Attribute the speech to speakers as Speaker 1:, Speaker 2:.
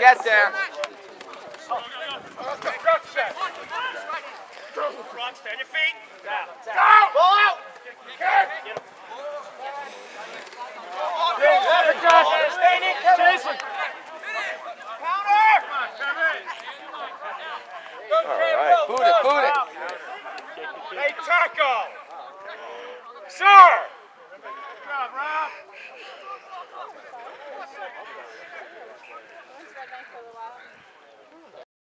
Speaker 1: Get there.
Speaker 2: Front, stand your feet.
Speaker 1: Go! Ball out!
Speaker 2: Taco. Sir. Good job, Rob.
Speaker 3: 감사합니다.